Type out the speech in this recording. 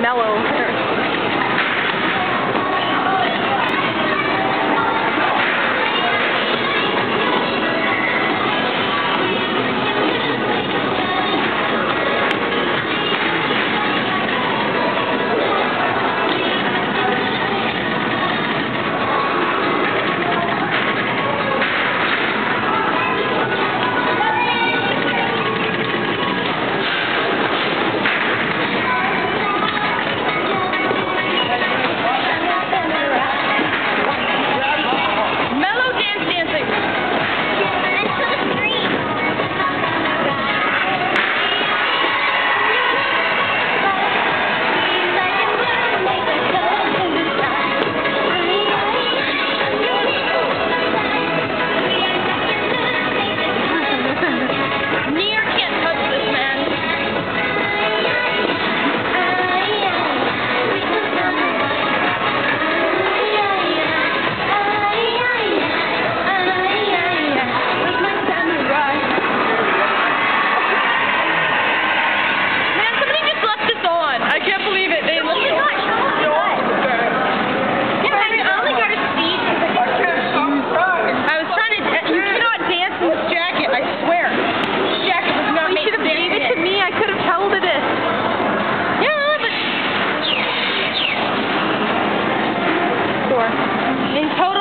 mellow. in total,